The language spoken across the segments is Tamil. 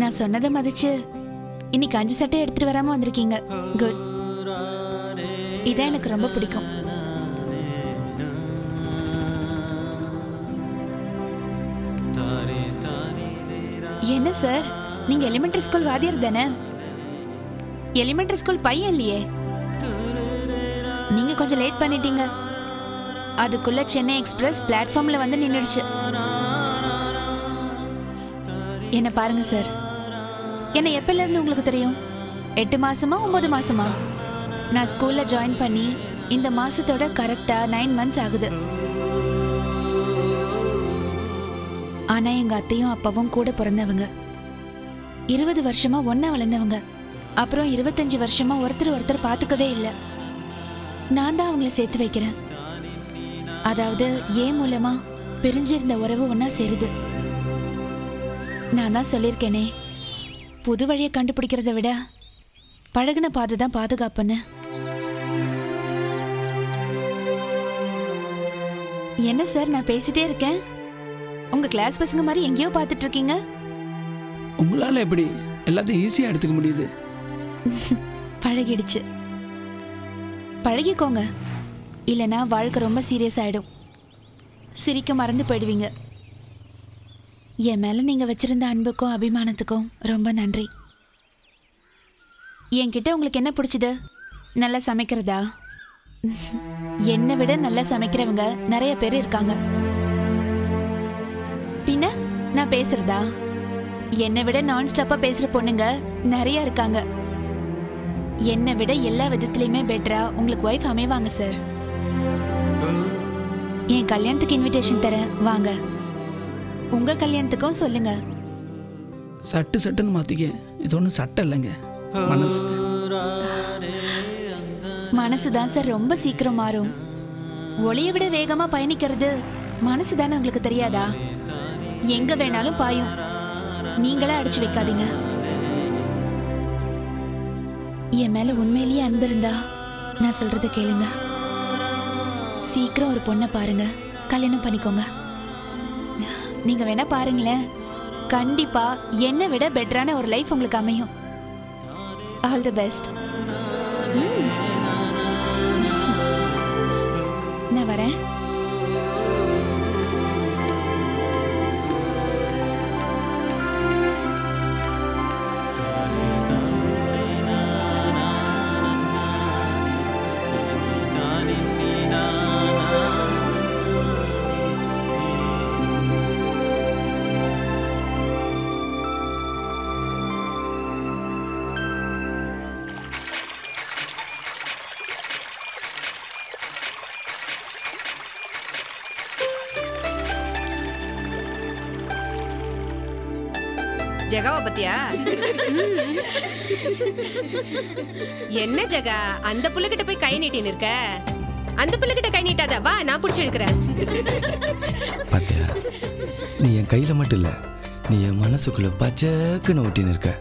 நான் சொன்னதை மதிச்சு இன்னைக்கு அஞ்சு சட்டை எடுத்துட்டு வராம வந்திருக்கீங்க. குட் இதான் எனக்கு ரொம்ப பிடிக்கும். என்ன சார்? நீங்க எலிமெண்டரி ஸ்கூல் வாத்தியார் தானே? எலிமெண்டரி ஸ்கூல் பையன் இல்லையே. நீங்க கொஞ்சம் லேட் பண்ணிட்டீங்க. அதுக்குள்ள சென்னை எக்ஸ்பிரஸ் பிளாட்ஃபார்ம்ல வந்து நின்றுடுச்சு என்ன பாருங்க சார். என்ன எப்பல இருந்து உங்களுக்கு தெரியும்? எட்டு மாசமா ஒன்பது மாசமா? நான் ஸ்கூல்ல ஜாயின் பண்ணி இந்த மாசத்தோட கரெக்டா நைன் மந்த்ஸ் ஆகுது. ஆனா எங்க அத்தையும் அப்பாவும் கூட பிறந்தவங்க. இருபது வருஷமா ஒன்னா வளர்ந்தவங்க. அப்புறம் இருபத்தஞ்சு வருஷமா ஒருத்தர் ஒருத்தர் பார்த்துக்கவே இல்லை. நான் தான் அவங்கள சேர்த்து வைக்கிறேன். அதாவது ஏன் மூலமா பிரிஞ்சிருந்த உறவு ஒன்னா சேருது. நான் தான் சொல்லியிருக்கேனே புது வழியை கண்டுபிடிக்கிறத விட பழகுன பாதை தான் பாதுகாப்புன்னு. என்ன சார் நான் பேசிட்டே இருக்கேன்? உங்க கிளாஸ் பசங்க மாதிரி எங்கேயோ பார்த்துட்டு இருக்கீங்க உங்களால் எப்படி எல்லாத்தையும் ஈஸியாக எடுத்துக்க முடியுது? பழகிடுச்சு. பழகிக்கோங்க. இல்லைன்னா வாழ்க்கை ரொம்ப சீரியஸ் ஆயிடும். சிரிக்க மறந்து போயிடுவீங்க. என் மேல நீங்க வச்சிருந்த அன்புக்கும் அபிமானத்துக்கும் ரொம்ப நன்றி. என்கிட்ட உங்களுக்கு என்ன பிடிச்சது? நல்லா சமைக்கிறதா? என்னை விட நல்லா சமைக்கிறவங்க நிறைய பேர் இருக்காங்க. நான் பேசுறதா? என்னை விட நான் ஸ்டாப்பா பேசுற பொண்ணுங்க நிறைய இருக்காங்க. என்னை விட எல்லா விதத்துலயுமே பெட்டரா உங்களுக்கு ஒய்ஃப் அமைவாங்க சார் என் கல்யாணத்துக்கு இன்விடேஷன் தரேன் வாங்க. உங்க கல்யாணத்துக்கும் சொல்லுங்க. சட்டு சட்டுன்னு மாற்றிக்க இது ஒன்றும் சட்டை இல்லைங்க. மனசு. மனசு தான் சார் ரொம்ப சீக்கிரம் மாறும். ஒளியை விட வேகமா பயணிக்கிறது மனசு தானே உங்களுக்கு தெரியாதா? எங்க வேணாலும் பாயும். நீங்களே அடிச்சு வைக்காதீங்க. என் மேல உண்மையிலேயே அன்பு இருந்தா நான் சொல்றத கேளுங்க. சீக்கிரம் ஒரு பொண்ணை பாருங்க. கல்யாணம் பண்ணிக்கோங்க. நீங்க வேணா பாருங்களேன். கண்டிப்பா என்னை விட பெட்டரான ஒரு லைஃப் உங்களுக்கு அமையும். ஆல் தி பெஸ்ட் ம். ஜெகாவை பத்தியா? என்ன ஜகா? அந்த புள்ளுகிட்ட போய் கை நீட்டின்னு இருக்க? அந்த புள்ளுகிட்ட கை நீட்டாத வா நான் புடிச்சு எடுக்கிறேன் பாத்தியா நீ என் கையில மட்டும் இல்ல நீ என் மனசுக்குள்ள பச்சைக்குன்னு ஒட்டின்னு இருக்க.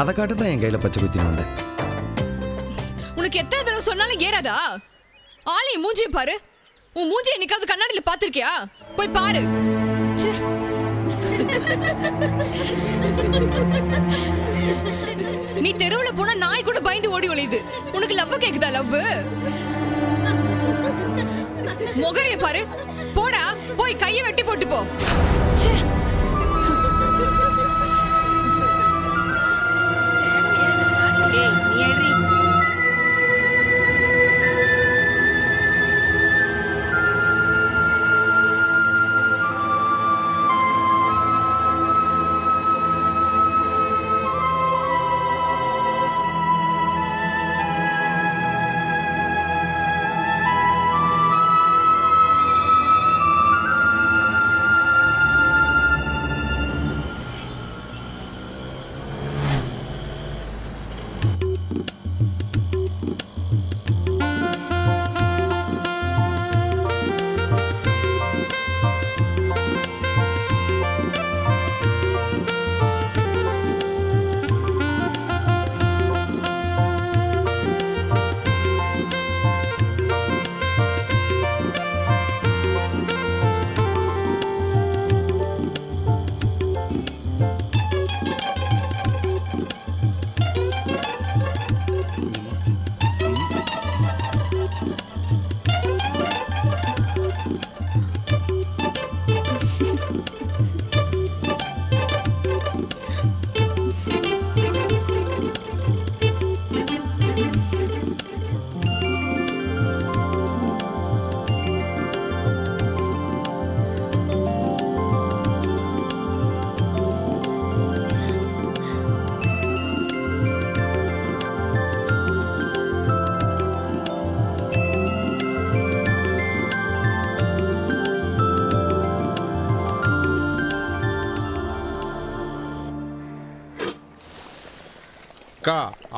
அதை காட்ட தான் என் கையில பச்சை குத்தின்னு வந்தேன். உனக்கு எத்தனை தடவை சொன்னாலும் ஏறாதா? ஆளையும் மூஞ்சியை பாரு. உன் மூஞ்சி என்னைக்காவது கண்ணாடியில பாத்திருக்கியா போய் பாரு. நீ தெருவுல போனா நாய் கூட பயந்து ஓடி ஒளியுது. உனக்கு லவ் கேக்குதா லவ் முகரைய பாரு. போடா போய் கைய வெட்டி போட்டு போ. ஏய்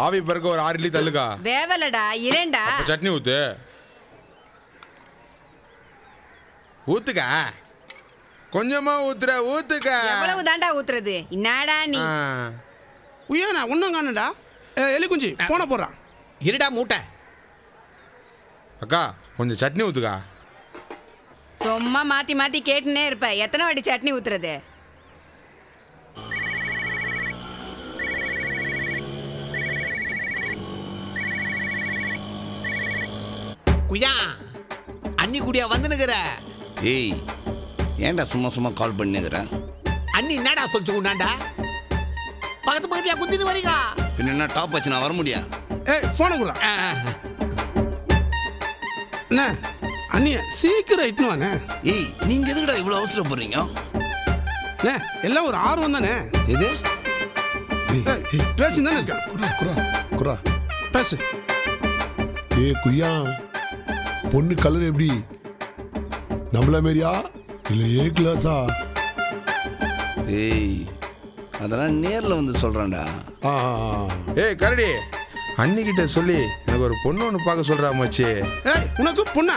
ஆவி பிறக்க ஒரு ஆறு இட்லி தள்ளுக்கா? வேவலடா இரேண்டா? சட்னி ஊத்து. ஊத்துக்க. கொஞ்சமா ஊத்துற ஊத்துக்க. எவ்வளவு தாண்டா ஊத்துறது? என்னடா நீ? ஆ. உய்யாண்ணா ஒன்றும் காணுடா எலி குஞ்சு போன போடுறான் இருடா மூட்டை. அக்கா கொஞ்சம் சட்னி ஊத்துக்கா. சும்மா மாத்தி மாத்தி கேட்டுனே இருப்ப. எத்தனை வாட்டி சட்னி ஊத்துறது? குய்யா அண்ணி குடியா வந்துனுக்குற. ஏய் ஏன்டா சும்மா சும்மா கால் பண்ணிக்கிறேன் அண்ணி என்னடா சொல்லிச்சு உண்டாண்டா பக்கத்து பக்கத்துல குத்தின்னு வரீங்க பின்ன என்ன டாப் வச்சு நான் வர முடியா? ஏய் ஃபோனை கொடுறா. ஆ, அண்ணே அண்ணிய சீக்கிரம் இட்டுன்னு வாண்ணே. ஏய் நீங்க எதுக்குடா இவ்வளவு அவசரப்படுறீங்க? அண்ணே எல்லாம் ஒரு ஆர்வம் தானே? எது? பேசி தானே இருக்கேன் குரா குரா குரா. பேசு. ஏ குய்யா. பொண்ணு கலர் எப்படி? நம்மள மாரியா இல்ல ஏ கிளாஸா ஏய் அதெல்லாம் நேர்ல வந்து சொல்றேன்டா. ஆ ஏய் கரடி. அன்னிக்கிட்ட சொல்லி எனக்கு ஒரு பொண்ணு ஒன்று பார்க்க சொல்றா மச்சி. ஏய் உனக்கு பொண்ணா?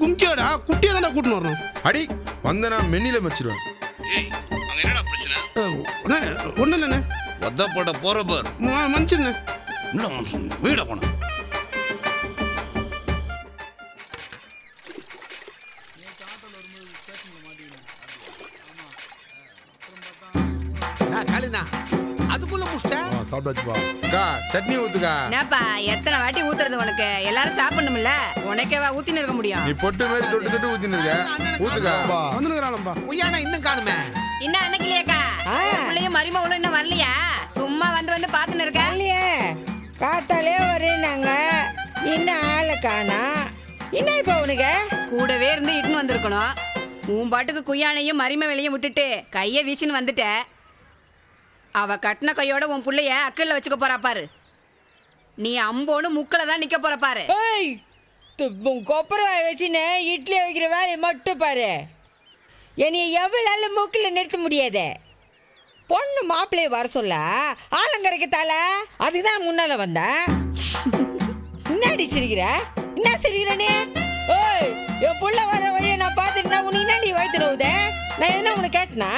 கும்கியோடா? குட்டியை தானே கூட்டின்னு வரணும். அடி வந்தனா மென்னில மச்சிருவேன். ஏய் அங்க என்னடா பிரச்சனை? ஒன்றும் இல்லைண்ணே. ஒத்த போட்ட போற பார். மன்னிச்சுண்ணே என்ன மனுஷன்? வீட போன? சாப்பிட்டாச்சுப்பா அக்கா சட்னி ஊத்துக்கா. என்னப்பா எத்தனை வாட்டி ஊத்துறது உனக்கு? எல்லாரும் சாப்பிடணும்ல? உனக்கேவா ஊத்தின்னு இருக்க முடியும். நீ பொட்டு மாதிரி தொட்டு தொட்டு ஊத்தின்னு இருக்க. ஊத்துக்கா. பா வந்துனுக்குறானப்பா குய்யானா இன்னும் காணுமே? இன்னும் அன்னைக்கிலேக்கா பிள்ளையும் மருமகளும் இன்னும் வரலையா? சும்மா வந்து வந்து பாத்துன்னு இருக்க. இல்லையே காத்தாலே வரேனாங்க இன்னும் ஆளை காணா. என்ன இப்போ உனக்கு? கூடவே இருந்து இட்டுன்னு வந்திருக்கணும். உன் பாட்டுக்கு குய்யானையும் மரிம வெளியும் விட்டுட்டு கையை வீசின்னு வந்துட்ட. அவ கட்டின கையோட உன் புள்ளைய அக்கல்ல வச்சுக்க போறா பாரு. நீ அம்போன்னு முக்கில தான் நிக்க போற பாரு. ஏய் கொப்பரவாய் வச்சுன்னு இட்லி வைக்கிற வேலையை மட்டும் பாரு. என்னை எவ்வளோ மூக்கில் நிறுத்த முடியாது? பொண்ணு மாப்பிள்ளைய வர சொல்ல ஆலங்கரைக்கு தலை அதுக்கு தான் முன்னால வந்தேன் முன்னாடி சிரிக்கிற? என்ன சிரிக்கிற நீ ஏய் என் புள்ள வர வழியை நான் பார்த்துட்டு நான் உனக்கு என்னடி வயிற்று நோவுதே? நான் என்ன உனக்கு கேட்டனா.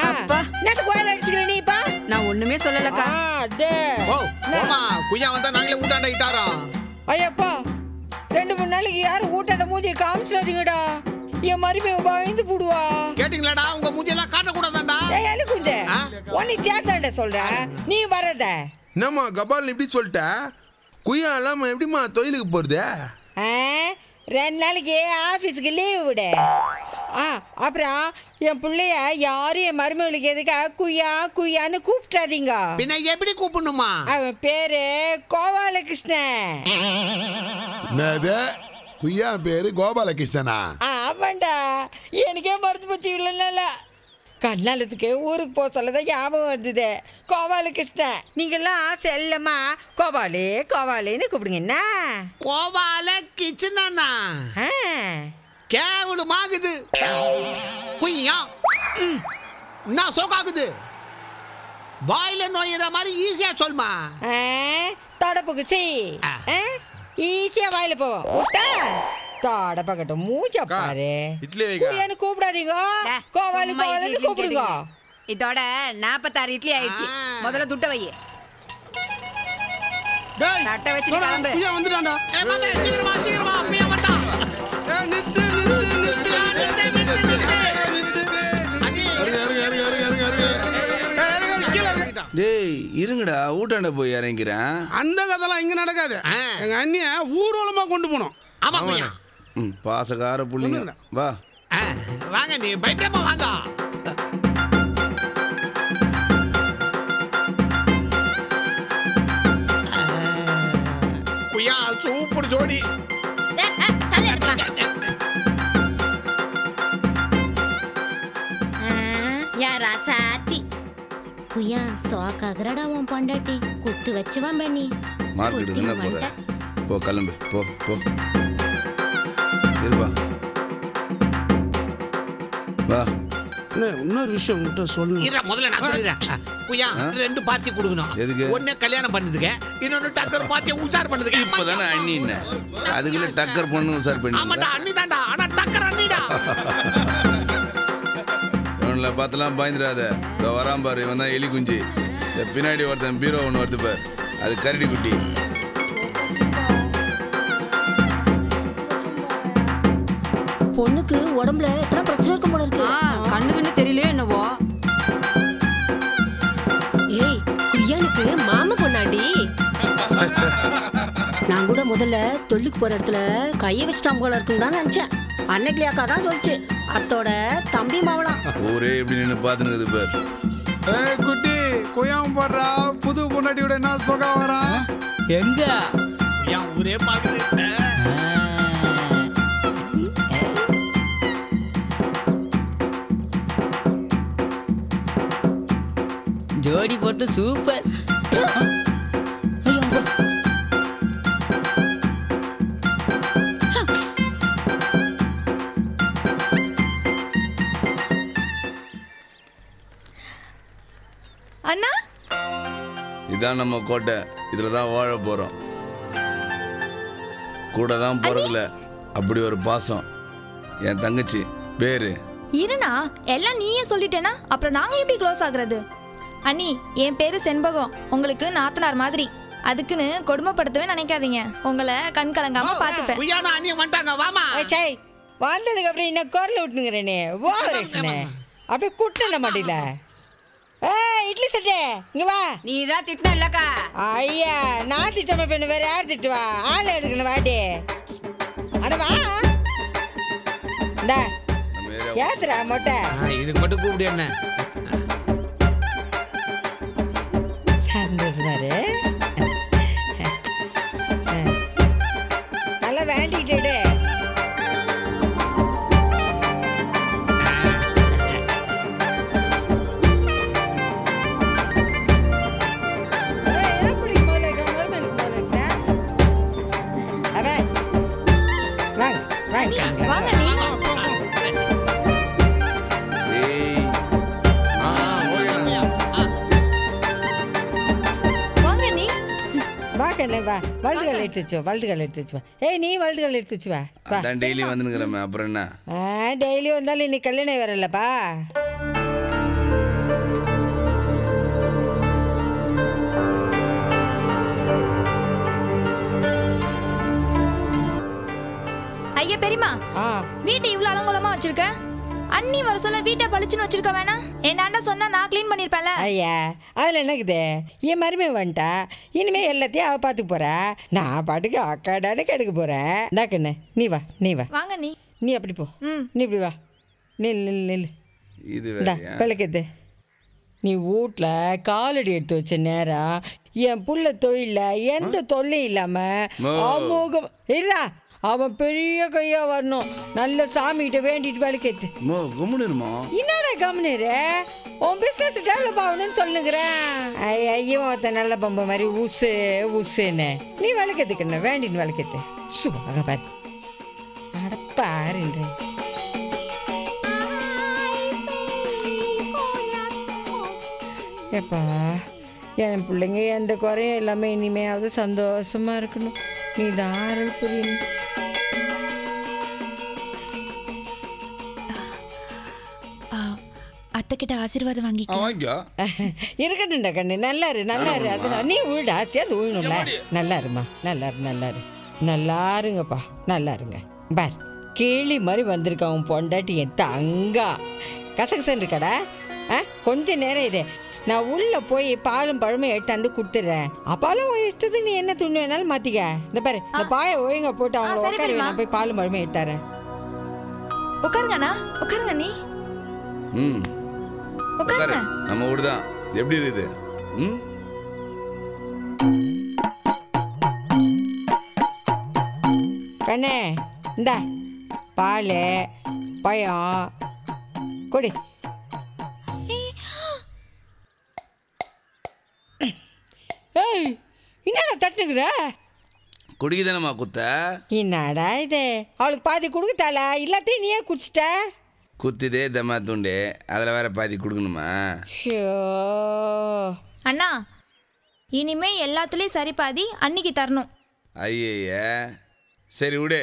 என்னத்துக்கு கோயில் அடிச்சுக்கிற நீ இப்பா? நான் ஒண்ணுமே சொல்லலக்கா. அதே. ஓ போமா குய்யா வந்தா நாங்களே ஊட்டாண்ட இட்டாரோம் ஐயப்பா ரெண்டு மூணு நாளைக்கு யாரும் ஊட்டாண்ட மூஞ்சி காமிச்சிடாதீங்கடா. என் மருமையை பயந்து போடுவா. கேட்டிங்களாடா? உங்க மூஞ்சியெல்லாம் காட்டக்கூடாதாண்டா? ஏய் அலி குஞ்சே. ஆ? உன்னை சேட்டாண்ட சொல்றேன். நீ வரத. என்னம்மா கபால் இப்படி சொல்லிட்ட? குய்யா இல்லாம எப்படிம்மா தொழிலுக்கு போறது? ஆ, ரெண்டு நாளைக்கு ஆஃபீஸுக்கு லீவு விடு. ஆ அப்புறம் என் பிள்ளைய யாரும் என் மருமகளுக்கு எதுக்காக குய்யா குய்யான்னு கூப்பிட்டாதீங்க பின்ன எப்படி கூப்பிடணுமா? அவன் பேரு கோபாலகிருஷ்ணன் என்னது? குய்யா பேரு கோபாலகிருஷ்ணனா? ஆமாண்டா. எனக்கே மறந்து போச்சு நாளா கண்ணாலத்துக்கு ஊருக்கு போக சொல்லதான் ஞாபகம் வந்தது. கோபாலகிருஷ்ணன் நீங்களாம் செல்லம்மா. கோபாலே கோபாலேன்னு கூப்பிடுங்க என்ன? கோவால கிச்சனா ஆ, கேவலமாகுது. குய்யா. நான் சோகாகுது? வாயில நோயிற மாதிரி ஈஸியா சொல்மா. தொடப்புக்கு சி. ஈஸியா வாயில போவோம் விட்டா தொட பக்கட்டும் மூச்ச பாரு. இட்லி வைக்கா. குய்யான்னு கூப்பிடாதீங்க. கோபாலுன்னு இட்லி கூப்பிடுங்க. இதோட நாற்பத்தாறு இட்லி ஆயிடுச்சு. முதல்ல துட்ட வை தட்டை வச்சுட்டு போடா, கிளம்பு. வந்துட்டான்டா. சீக்கிரமா சீக்கிரமா குய்யா வந்தா ஏய், இருங்கடா ஊட்டாண்ட போய் இறங்கிறேன். அந்த கதைலாம் இங்க நடக்காது. எங்க அண்ணிய ஊர்வலமா கொண்டு போனோம் ஆமா ம் பாசக்கார புள்ளிங்க. வா. வாங்க நீ பயப்படாம வாங்க. குய்யா சூப்பர் ஜோடி. குய்யா சோக்காகிறடா உன் பொண்டாட்டி குத்து வச்சுவான் பண்ணி மார்க்கெட்டு தானே போற போ கிளம்பு போ போ இருப்பா வா இன்னொரு விஷயம் உங்கள்கிட்ட சொல்லணும் இர முதல்ல நான் சொல்லிடுறேன் குய்யா ரெண்டு பார்ட்டி கொடுக்கணும் எதுக்கு? ஒண்ணு கல்யாணம் பண்ணதுக்கு இன்னொன்னு டக்கர் பார்ட்டியை உஷார் பண்ணதுக்கு இப்பதானே அண்ணி என்ன அதுக்குள்ள டக்கர் பொண்ணு சார் பண்ணி ஆமாடா அண்ணி தான்டா ஆனா டக்கர் அண்ணிடா இவனில் பார்த்தலாம் பயந்துடாத. இதோ வரான் பாரு இவன் தான் எலி குஞ்சு. இந்த பின்னாடி ஒருத்தன் பீரோ ஒன்று வருது பார். அது கரடி குட்டி. பொண்ணுக்கு உடம்புல எத்தனை பிரச்சனை இருக்கும் போல இருக்கு? கண்ணு கண்ணு தெரியலையோ என்னவோ? ஏய் குய்யானுக்கு மாமா பொண்ணாடி நான் கூட முதல்ல தொழிலுக்கு போற இடத்துல கையை வச்சுட்டான் போல இருக்குன்னு தான் நினைச்சேன். அன்னைக்கு அக்கா தான் சொல்லிச்சு. அத்தோட தம்பி மாவலாம் ஊரே இப்படி நின்று பார்த்துனுக்குது பார். ஏய் குட்டி கொய்யாம போடுறா. புது பொண்டாட்டியோட என்ன சுகம் வரா எங்க? என் ஊரே பாக்குது. ஜோடி போட்டு சூப்பர். இதான் நம்ம கோட்டை. இதில் தான் வாழ போகிறோம் கூட தான் பிறக்கல அப்படி ஒரு பாசம். என் தங்கச்சி பேரு. இருண்ணா எல்லாம் நீயே சொல்லிட்டேனா? அப்புறம் நாங்க எப்படி க்ளோஸ் ஆகுறது? அண்ணி என் பேரு செண்பகம். உங்களுக்கு நாத்தனார் மாதிரி. அதுக்குன்னு கொடுமைப்படுத்தவே நினைக்காதீங்க. உங்களை கண் கலங்காம பாத்துப்பேன் குய்யானா அண்ணியை வந்துட்டாங்க. வாமா. சை வந்ததுக்கு அப்புறம் இன்னும் குரல் விட்டுங்கிறேனே ஓவரேஷனே. அப்படியே குட்டுன மாட்டில. இட்லி சட்டே. இங்க வா. நீ தான் திட்டின இல்லக்கா. ஐயா நான் திட்டமா பண்ண வேற யார் திட்டுவா? ஆள் எடுக்கணும் வாடி. அட வா. ஏத்துறா மொட்டை. இதுக்கு மட்டும் கூப்பிடு என்ன. சந்தோஷமாரு எடுத்து வச்சு வா வல்டுகள் எடுத்து வச்சு வா. ஏய் நீ வல்டுகள் எடுத்து வச்சு வா. வா. அதான் டெய்லி வந்துனுக்குறமே அப்புறம் என்ன? டெய்லி வந்தாலும் இன்னைக்கு கல்யாணம் வரலப்பா ஐயா பெரியமா வீட்டை இவ்வளவு அலங்கோலமா வச்சிருக்க? அண்ணி வர சொல்ல வீட்டை பளிச்சுன்னு வச்சிருக்க வேணாம்? என்னாண்ட சொன்னா நான் க்ளீன் பண்ணிருப்பேன்ல. ஐயா அதில் என்னக்குது? என் மருமே வந்துட்டா. இனிமே எல்லாத்தையும் அவள் பார்த்துக்க போறா. நான் பாட்டுக்கு அக்காடானு கெடுக்க இந்தா கண்ணு நீ வா நீ வா. வாங்க நீ. நீ அப்படி போ. நீ இப்படி வா. நில் நில் நில். இது இந்தா வேறையா? விளக்குது நீ வீட்டில் காலடி எடுத்து வச்ச நேரம் என் புள்ள தொழிலில் எந்த தொல்லையும் இல்லாமல். அமோகம். இல்லா அவன் பெரிய கையா வரணும். நல்ல சாமிகிட்ட வேண்டிட்டு விளக்கேத்து மோ கும்பிடுமா என்னடா கம்னரு உன் பிஸ்னஸ் டெவலப் ஆகணும்னு சொல்லுங்கிறேன் ஐயோ ஒருத்த நல்ல பொம்பை மாதிரி உசு உசுன்னு நீ விளக்கத்துக்கண்ண வேண்டின்னு விளக்கத்து சுபாக பாரு. பாருன்ற. எப்பா என் பிள்ளைங்க எந்த குறையும் எல்லாமே இனிமையாவது சந்தோஷமா இருக்கணும். நீ தாராள புரியணும் அத்தை கிட்ட ஆசீர்வாதம் வாங்கிக்க. இருக்கட்டும்டா கண்ணு. நல்லா இரு நல்லா இரு அது நீ உழுடா சேர்ந்து உழணும்ல நல்லா இருமா நல்லா இரு நல்லா இரு நல்லா இருங்கப்பா நல்லா இருங்க பார் கிளி மாதிரி வந்திருக்கா உன் பொண்டாட்டி என் தங்கா. கசகசன்னு இருக்காடா? ஆ கொஞ்ச நேரம் இரு. நான் உள்ள போய் பாலும் பழமும் எடுத்தாந்து கொடுத்துட்றேன். அப்பாலும் உன் இஷ்டத்துக்கு நீ என்ன துணி வேணாலும் மாத்திக்க. இந்த பாரு இந்த பாயை ஒழுங்கா போட்டு அவங்க சரி, உட்கார. நான் போய் பாலும் பழமும் எடுத்தாரேன் உட்காருங்கண்ணா உட்காருங்க நீ. ம். உட்காரு நம்ம வீடு தான். எப்படி இருக்குது? ம்? கண்ணே இந்தா பால் பழம். கொடு. தட்டுங்கிற குடிக்குதானம்மா குத்த. என்னடா இது? அவளுக்கு பாதி கொடுக்கத்தால எல்லாத்தையும் நீயே குடிச்சிட்ட? குத்துதே தம்மா துண்டு. அதில் வேற பாதி கொடுக்கணுமா? அண்ணா இனிமே எல்லாத்துலேயும் சரி பாதி அன்னைக்கு தரணும். ஐயய்ய சரி விடு.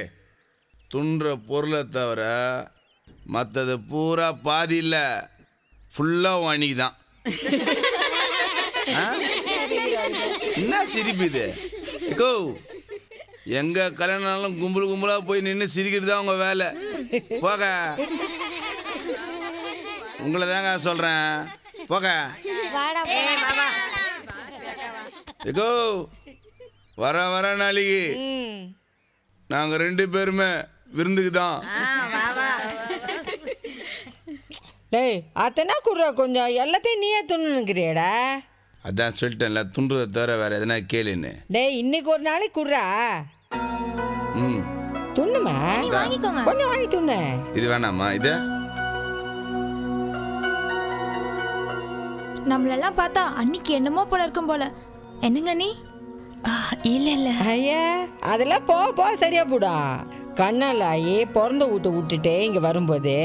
துன்ற பொருளை தவிர மற்றது பூரா பாதி இல்லை. ஃபுல்லாக அன்னைக்கு தான்? என்ன சிரிப்பு இது? கோ எங்க கல்யாணம் கும்பல் கும்பலா போய் நின்று சிரிக்கிறது தான் உங்க வேலை. போக. உங்களை தாங்க சொல்றேன். போக. ஏகோ வர வர நாளைக்கு நாங்க ரெண்டு பேருமே விருந்துக்கு தான். டேய் அத்தனா குடுறா கொஞ்சம். எல்லாத்தையும் நீயே துண்ணுக்கிறியடா அதான் சொல்லிட்டேன்ல துண்டுறதை தவிர வேற எதனா கேளுன்னு. டேய் இன்னைக்கு ஒரு நாளைக்கு குடுறா? ம். துண்ணுமா வாங்கிக்கோங்க. கொஞ்சம் வாங்கி துண்ணு. இது வேணாமா இது? நம்மளெல்லாம் பார்த்தா அன்னைக்கு என்னமோ போல இருக்கும் போல. என்னங்க நீ? இல்ல இல்ல. ஐயா அதெல்லாம் போ போ சரியா போடும் கண்ணாலாயி பிறந்த வீட்டை விட்டுட்டு இங்க வரும்போது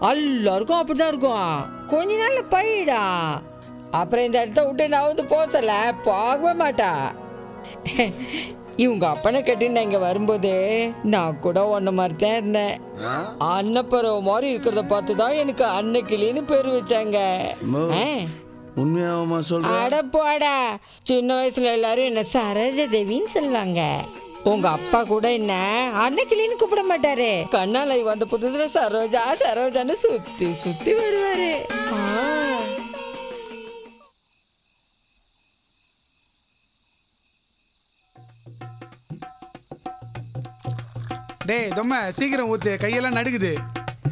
எல்லாருக்கும் அப்படிதான் இருக்கும். கொஞ்ச நாள்ல பழிடா அப்புறம் இந்த இடத்த விட்டு நான் வந்து போசல போகவே மாட்டா. இவங்க அப்பனை கட்டி நான் இங்க வரும்போது நான் கூட ஒன்ன மாதிரி தான் இருந்தேன் அன்னப்பறவை மாதிரி இருக்கிறத பார்த்து தான் எனக்கு அன்னக்கிளின்னு பேர் வச்சாங்க. உண்மையாவமா சொல்ற? அட போடா. சின்ன வயசுல எல்லாரும் என்ன சரோஜா தேவின்னு சொல்லுவாங்க. உங்க அப்பா கூட என்ன அன்னைக்கிளின்னு கூப்பிட மாட்டாரு. கண்ணாலை வந்த புதுசுல சரோஜா சரோஜான்னு சுத்தி சுத்தி வருவாரு. ஆ. டேய் தொம்ம சீக்கிரம் ஊத்து. கையெல்லாம் நடுக்குது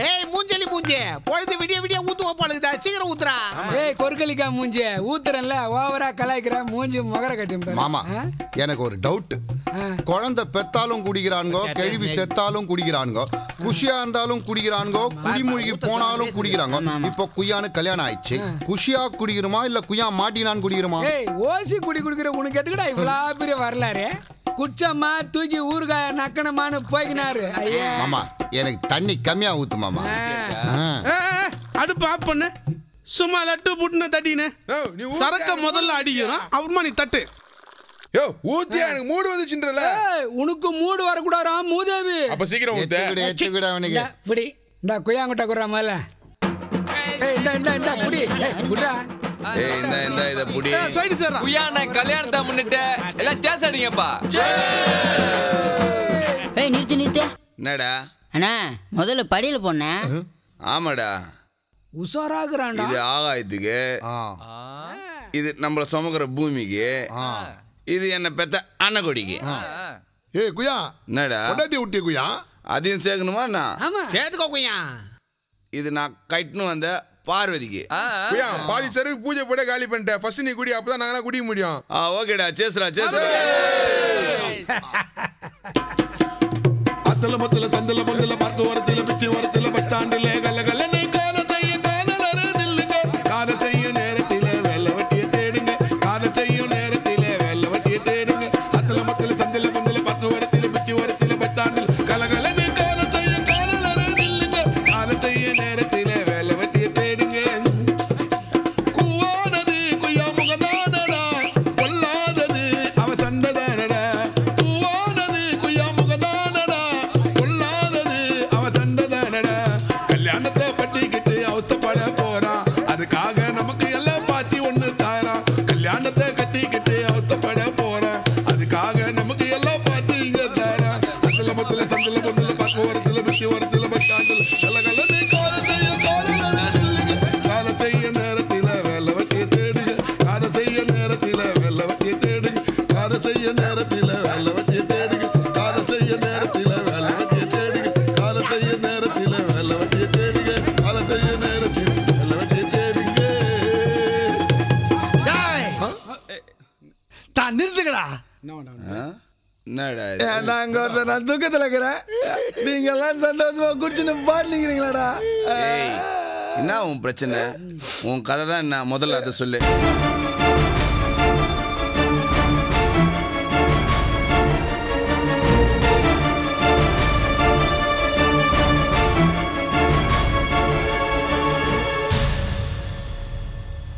ஏய் மூஞ்சலி மூஞ்சி. பொழுது விடிய விடிய ஊத்துவ போலுக்குதா? சீக்கிரம் ஊத்துறா. ஏய் கொற்கலிக்கா மூஞ்சி. ஊத்துறேன்ல. ஓவரா கலாய்க்கிற. மூஞ்சி முகர கட்டி மாமா எனக்கு ஒரு டவுட் குழந்தை பெத்தாலும் குடிக்கிறான்கோ கேள்வி செத்தாலும் குடிக்கிறான்கோ குஷியா இருந்தாலும் குடிக்கிறான்கோ குடிமூழ்கி போனாலும் குடிக்கிறாங்க. இப்போ குய்யானு கல்யாணம் ஆயிடுச்சு. குஷியா குடிக்கிறோமா இல்ல குய்யா மாட்டினான்னு குடிக்கிறோமா? ஏய் ஓசி குடி குடிக்கிற உனக்கு எதுக்குடா இவ்வளோ பெரிய வரலாறு? குச்சம்மா தூக்கி ஊறுகாய நக்கணமான்னு போய்க்கினாரு. ஐயா. மாமா எனக்கு தண்ணி கம்மியா ஊத்து மாமா. அடுப்பு ஆஃப் பண்ணு. சும்மா லட்டு புட்டுன தட்டினு சரக்க முதல்ல அடிக்கிறோம் அப்புறமா நீ தட்டு. யோ ஊத்தியா? எனக்கு மூடு வந்துச்சுன்றல. ஏய், உனக்கு மூடு வரக்கூடாதா மூதேவி? அப்ப சீக்கிரம் ஊத்து. எத்துக்கிடு அவனுக்கு. இந்தா, புடி. இந்த குய்யாங்குட்டா குடுறா முதல்ல. ஏய் இந்த இந்த இந்த குடி. ஏய் இந்த இந்த இத புடி. சைடு சார் குய்யாண்ண கல்யாணத்தை முன்னிட்டு எல்லாம் சேஸ் அடிங்கப்பா. ஏய் நிறுத்து நிறுத்து. என்னடா? அண்ணா முதல்ல படியில் போனேன் ஆமாடா. உஷாராக்குறான்டா இது ஆகாயத்துக்கு. இது நம்மள சுமக்கிற பூமிக்கு. இது என்ன பெத்த அன்னக்கொடிக்கு. ஏய் குயா என்னடா? பொண்டாட்டி விட்டிய குயா அதையும் சேர்க்கணுமா ஆமா. சேர்த்துக்கோ குய்யா. இது நான் கட்டணும் வந்த பார்வதிக்கு. பாதி சருக்கு பூஜை போட காலி பண்ணிட்டேன். ஃபர்ஸ்ட் நீ குடி அப்பதான் நாங்களாம் குடிக்க முடியும். ஆ ஓகேடா சேஸ்ரா சேஸ்ரா அத்தல மத்தல தந்தல பொந்தல பார்த்து வரத்துல பிச்சு வரத்துல பத்தாண்டுல கல்ல கல்லனை காலத்தையும் நான் தூக்கத்துல இருக்கிறேன் நீங்க எல்லாம் சந்தோஷமா குடிச்சுன்னு பாடுனீங்கிறீங்களாடா என்ன உன் பிரச்சனை? உன் கதை தான் என்ன? முதல்ல அதை சொல்லு.